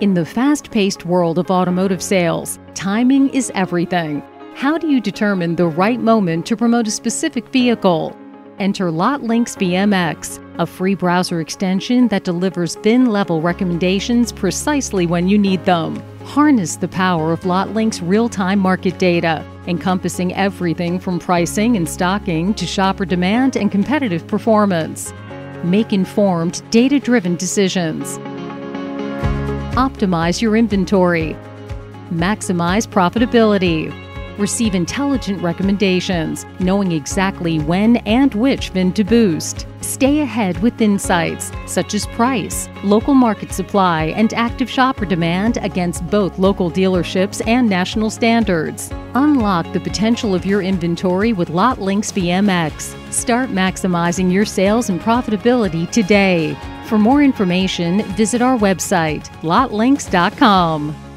In the fast paced world of automotive sales, timing is everything. How do you determine the right moment to promote a specific vehicle? Enter LotLinx VMX, a free browser extension that delivers VIN level recommendations precisely when you need them. Harness the power of LotLinx real time market data, encompassing everything from pricing and stocking to shopper demand and competitive performance. Make informed, data driven decisions optimize your inventory, maximize profitability, receive intelligent recommendations, knowing exactly when and which VIN to boost. Stay ahead with insights such as price, local market supply, and active shopper demand against both local dealerships and national standards. Unlock the potential of your inventory with LotLinx VMX. Start maximizing your sales and profitability today. For more information, visit our website, lotlinx.com.